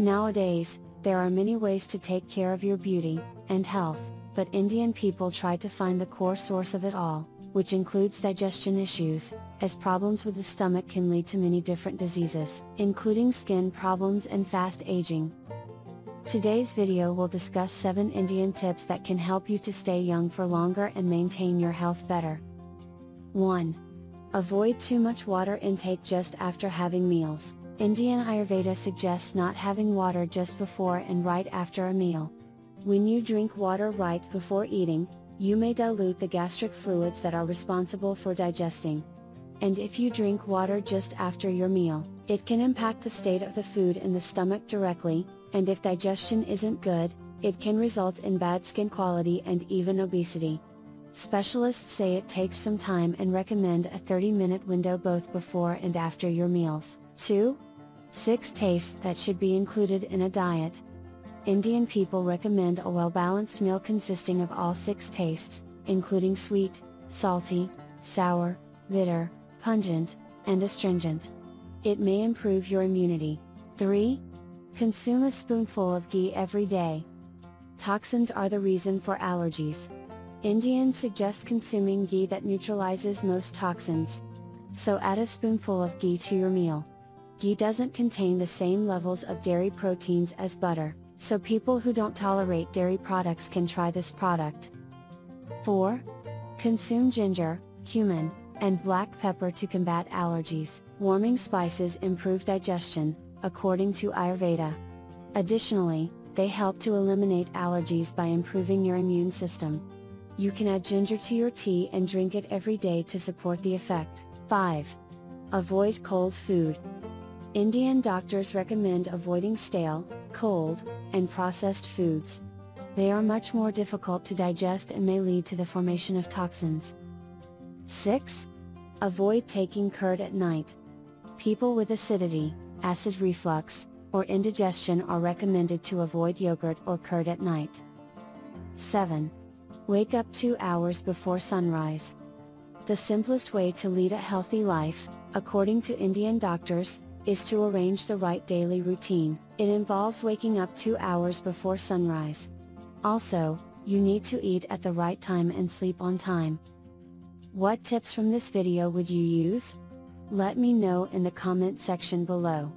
Nowadays, there are many ways to take care of your beauty and health, but Indian people try to find the core source of it all, which includes digestion issues, as problems with the stomach can lead to many different diseases, including skin problems and fast aging. Today's video will discuss 7 Indian tips that can help you to stay young for longer and maintain your health better. 1. Avoid too much water intake just after having meals. Indian Ayurveda suggests not having water just before and right after a meal. When you drink water right before eating, you may dilute the gastric fluids that are responsible for digesting. And if you drink water just after your meal, it can impact the state of the food in the stomach directly, and if digestion isn't good, it can result in bad skin quality and even obesity. Specialists say it takes some time and recommend a 30 minute window both before and after your meals. 2. 6 tastes that should be included in a diet. Indian people recommend a well balanced meal consisting of all 6 tastes, including sweet, salty, sour, bitter, pungent, and astringent. It may improve your immunity. 3. Consume a spoonful of ghee every day. Toxins are the reason for allergies. Indians suggest consuming ghee that neutralizes most toxins. So add a spoonful of ghee to your meal. Ghee doesn't contain the same levels of dairy proteins as butter, so people who don't tolerate dairy products can try this product. 4. Consume ginger, cumin, and black pepper to combat allergies. Warming spices improve digestion, according to Ayurveda. Additionally, they help to eliminate allergies by improving your immune system. You can add ginger to your tea and drink it every day to support the effect. 5. Avoid cold food, Indian doctors recommend avoiding stale, cold, and processed foods. They are much more difficult to digest and may lead to the formation of toxins. 6. Avoid taking curd at night. People with acidity, acid reflux, or indigestion are recommended to avoid yogurt or curd at night. 7. Wake up 2 hours before sunrise. The simplest way to lead a healthy life, according to Indian doctors, is to arrange the right daily routine. It involves waking up 2 hours before sunrise. Also, you need to eat at the right time and sleep on time. What tips from this video would you use? Let me know in the comment section below.